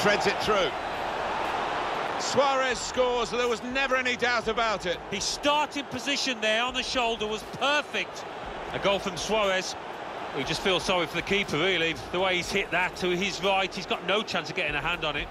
threads it through. Suarez scores, there was never any doubt about it. His starting position there on the shoulder was perfect. A goal from Suarez. We just feel sorry for the keeper, really. The way he's hit that to his right, he's got no chance of getting a hand on it.